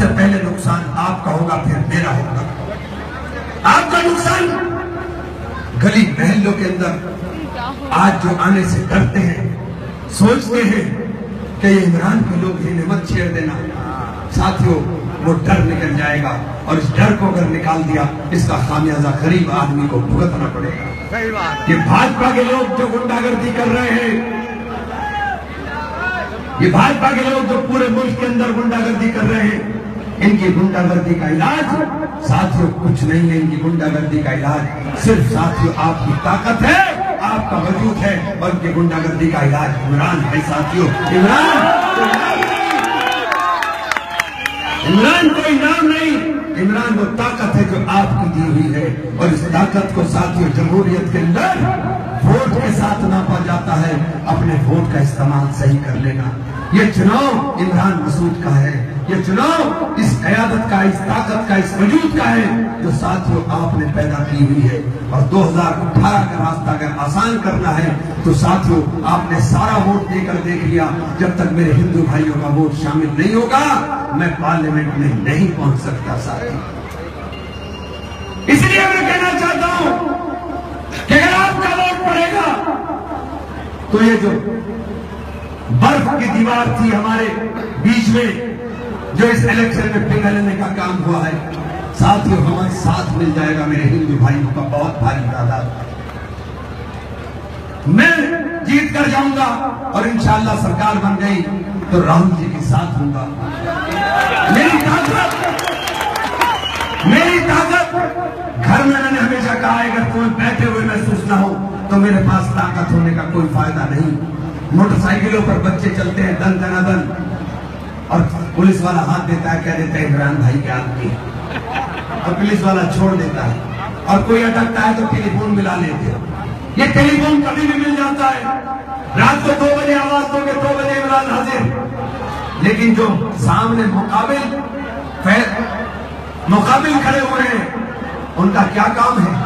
سے پہلے نقصان آپ کا ہوگا پھر میرا ہوگا۔ آپ کا نقصان گلی محلوں کے اندر آج جو آنے سے ڈرتے ہیں سوچتے ہیں کہ یہ عمران کے لوگ انہیں مت چھیڑ دینا۔ ساتھیوں وہ ڈر نکل جائے گا اور اس ڈر کو اگر نکال دیا اس کا خامیازہ غریب آدمی کو بھگتنا پڑے گا۔ یہ بھاجپا کے لوگ جو گنڈا گردی کر رہے ہیں یہ بھاجپا کے لوگ جو پورے ملک کے اندر گنڈا گردی کر رہے ہیں ان کی گنڈا گردی کا علاج۔ ساتھیوں کچھ نہیں ہے ان کی گنڈا گردی کا علاج۔ صرف ساتھیوں آپ کی طاقت ہے، آپ کا وجود ہے اور ان کی گنڈا گردی کا علاج۔ عمران ہے ساتھیوں عمران! عمران کوئی نام نہیں، عمران وہ طاقت ہے جو آپ کی دی ہوئی ہے۔ اور اس طاقت کو ساتھیوں جمہوریت کے اندر ووٹ کے ساتھ ناپا جاتا ہے۔ اپنے ووٹ کا استعمال صحیح کر لینا۔ یہ چناؤ عمران مسعود کا ہے۔ یہ چناؤ اس قیادت کا، اس طاقت کا، اس وجود کا ہے جو ساتھیوں آپ نے پیدا کی ہوئی ہے۔ اور دو ہزار اٹھارہ کا راستہ اگر آسان کرنا ہے تو ساتھیوں آپ نے سارا ووٹ دے کر دیکھ لیا۔ جب تک میرے ہندو بھائیوں کا ووٹ شامل نہیں ہوگا، میں پارلیمنٹ میں نہیں پہنچ سکتا ساتھی اس لیے میں کہنا چاہتا ہوں کہ اگر آپ کا ووٹ پڑے گا، تو یہ جو برف کی دیوار تھی ہمارے بیچ میں جو اس الیکشن میں پگھلنے کا کام ہوا ہے ساتھیوں ہمارے ساتھ مل جائے گا میرے ہندو بھائیوں کا بہت بھاری تعداد۔ میں جیت کر جاؤں گا اور انشاءاللہ سرکار بن گئی تو راہل جی کے ساتھ ہوں گا۔ میری طاقت میری طاقت، گھر میں میں نے ہمیشہ کہا ہے اگر کوئی بیٹھے ہوئے محسوس نہ ہو تو میرے پاس طاقت ہونے کا کوئی فائدہ نہیں۔ موٹر سائیکلوں پر بچے چلتے ہیں، دن دن دن۔ پولیس والا ہاتھ دیتا ہے، کہہ دیتا ہے، عمران بھائی کے آدمی اور پولیس والا چھوڑ دیتا ہے۔ اور کوئی اٹکتا ہے تو ٹیلی فون ملا لیتے یہ ٹیلی فون کبھی بھی مل جاتا ہے۔ رات کو دو بجے آواز دو گے دو بجے عمران حاضر۔ لیکن جو سامنے مقابل مقابل کھڑے ہوئے ہیں، ان کا کیا کام ہے؟